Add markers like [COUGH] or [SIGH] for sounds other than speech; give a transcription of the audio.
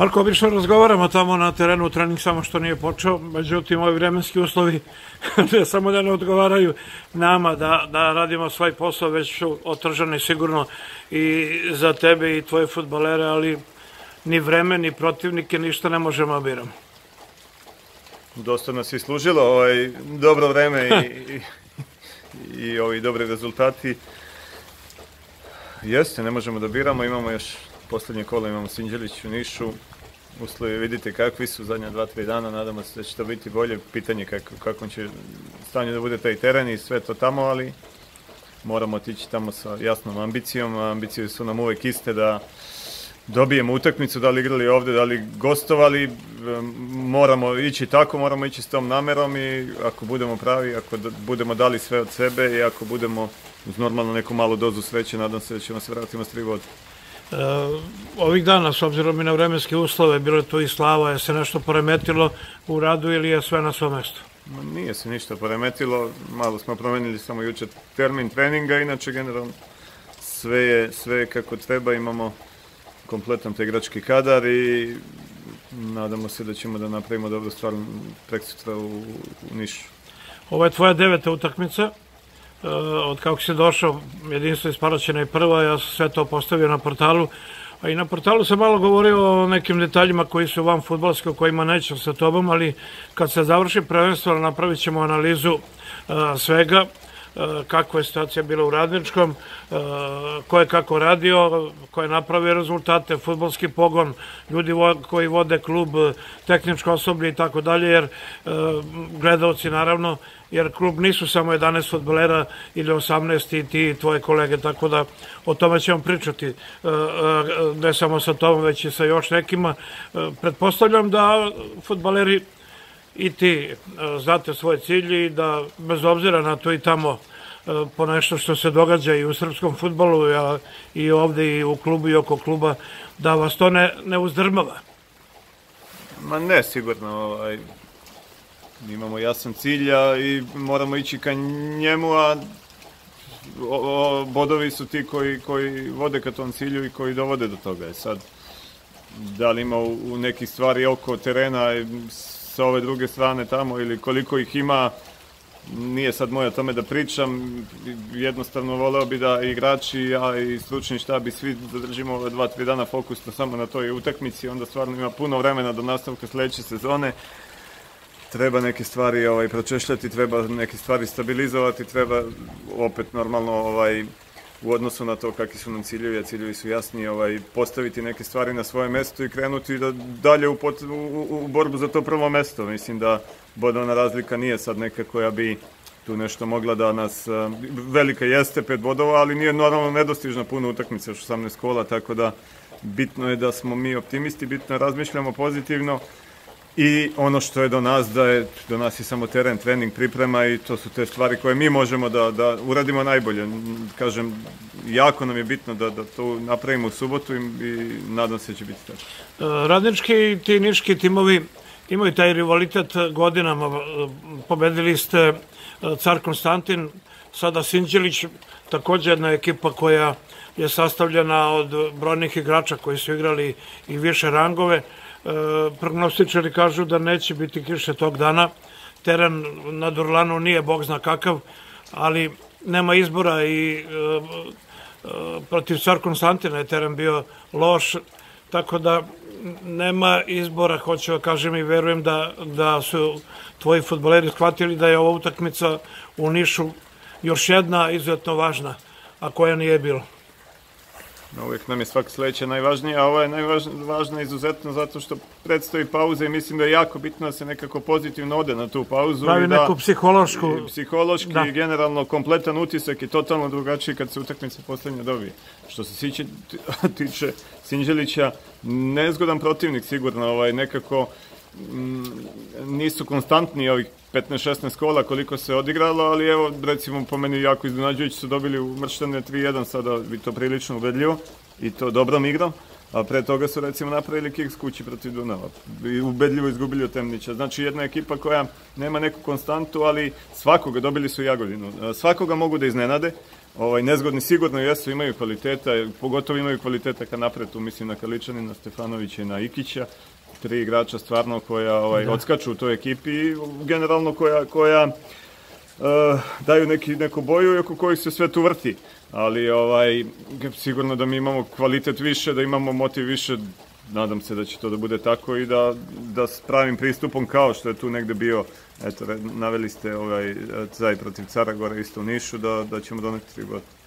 Marko, obično razgovaramo tamo na terenu, trening samo što nije počeo, međutim, ovi vremenski uslovi [LAUGHS] ne samo da ne odgovaraju nama da, da radimo svoj posao, već su otržani sigurno i za tebe i tvoje futbalere, ali ni vreme, ni protivnike, ništa ne možemo da biramo. Dosta nas je služilo ovaj, dobro vreme i, [LAUGHS] i, i ovi dobri rezultati. Jeste, ne možemo da biramo, imamo još poslednje kola, imamo Sinđelić u Nišu, uslovi vidite kakvi su zadnja dva, tri dana, nadamo se da će to biti bolje, pitanje kako, kako će stanje da bude taj teren i sve to tamo, ali moramo otići tamo sa jasnom ambicijom, ambicije su nam uvek iste da dobijemo utakmicu, da li igrali ovde, da li gostovali, moramo ići tako, moramo ići s tom namerom i ako budemo pravi, ako budemo dali sve od sebe i ako budemo uz normalno neku malu dozu sreće, nadam se da ćemo se vratiti na tri vode. E, ovih dana, s obzirom i na vremenske uslove, bilo je to i slava, je se nešto poremetilo u radu ili je sve na svom mestu? Ma, nije se ništa poremetilo, malo smo promenili samo juče termin treninga, inače generalno sve je, sve je kako treba, imamo kompletan te igrački kadar i nadamo se da ćemo da napravimo dobru stvar preksutra u, u Nišu. Ovo je tvoja deveta utakmica, Eh, od kako si došao, jedinstvo iz Paraćena je prva, ja sam sve to postavio na portalu, a i na portalu sam malo govorio o nekim detaljima koji su van o kojima nećem sa tobom, ali kad se završi prvenstvo, napravit ćemo analizu uh, svega, uh, kakva je situacija bila u Radničkom, uh, ko je kako radio, ko je napravio rezultate, futbolski pogon, ljudi koji vode klub, tehničko osoblje i tako dalje, jer gledalci naravno jer klub nisu samo 11 futbolera ili 18 i ti tvoje kolege, tako da o tome ćemo pričati, e, e, ne samo sa tobom, već i sa još nekima. E, pretpostavljam da futboleri i ti znate svoj cilj i da bez obzira na to i tamo po nešto što se događa i u srpskom futbolu i ovde i u klubu i oko kluba, da vas to ne, ne uzdrmava. Ma ne, sigurno. Ovaj, imamo jasan cilj i moramo ići ka njemu, a o, o, bodovi su ti koji, koji vode ka tom cilju i koji dovode do toga. E sad, da li ima u, u nekih stvari oko terena sa ove druge strane tamo ili koliko ih ima, nije sad moje o tome da pričam, jednostavno voleo bi da igrači, a i stručni štab i svi zadržimo ove dva, tri dana fokus samo na toj utakmici, onda stvarno ima puno vremena do nastavka sledeće sezone. Treba neke stvari ovaj pročešljati, treba neke stvari stabilizovati, treba opet normalno ovaj u odnosu na to kakvi su nam ciljevi, a ciljevi su jasni, ovaj, postaviti neke stvari na svoje mesto i krenuti da dalje u, pot, u, u borbu za to prvo mesto. Mislim da bodovna razlika nije sad neka koja bi tu nešto mogla da nas, velika jeste, pet bodova, ali nije normalno nedostižna puno utakmica, još 18 kola, tako da bitno je da smo mi optimisti, bitno je da razmišljamo pozitivno, I ono što je do nas, da je do nas je samo teren, trening, priprema i to su te stvari koje mi možemo da, da uradimo najbolje. Kažem, jako nam je bitno da, da to napravimo u subotu i, i nadam se da će biti tako. E, radnički i ti niški timovi imaju taj rivalitet godinama. Pobedili ste e, Car Konstantin, sada Sinđelić, takođe jedna ekipa koja je sastavljena od brojnih igrača koji su igrali i više rangove. E, prognostičari kažu da neće biti kiše tog dana. Teren na Durlanu nije bog zna kakav, ali nema izbora i e, e, protiv Car Konstantina je teren bio loš, tako da nema izbora, hoću da kažem i verujem da, da su tvoji futboleri shvatili da je ova utakmica u Nišu još jedna izuzetno važna, a koja nije bilo. Uvijek nam je svaka sledeća najvažnija, a ova je najvažnija izuzetno zato što predstoji pauza i mislim da je jako bitno da se nekako pozitivno ode na tu pauzu. Pravi i da, neku psihološku... I psihološki da. i generalno kompletan utisak je totalno drugačiji kad se utakmica poslednja dobije. Što se siće, [LAUGHS] tiče Sinđelića, nezgodan protivnik sigurno, ovaj, nekako nisu konstantni ovih 15-16 kola koliko se odigralo, ali evo, recimo, po meni jako iznenađujući su dobili u Mrštane 3-1, sada bi to prilično ubedljivo i to dobrom igrom, a pre toga su recimo napravili kiks kući protiv Dunava. I ubedljivo izgubili od Temnića. Znači jedna ekipa koja nema neku konstantu, ali svakoga, dobili su Jagodinu, svakoga mogu da iznenade, ovaj, nezgodni sigurno jesu, imaju kvaliteta, pogotovo imaju kvaliteta kad napred, tu mislim na Kaličanina, Stefanovića i na Ikića, tri igrača stvarno koja ovaj, da. odskaču u toj ekipi i generalno koja, koja uh, daju neki, neku boju i oko kojih se sve tu vrti. Ali ovaj, sigurno da mi imamo kvalitet više, da imamo motiv više, nadam se da će to da bude tako i da, da s pravim pristupom kao što je tu negde bio, eto, naveli ste ovaj, caj protiv Caragora isto u Nišu, da, da ćemo doneti tri godine.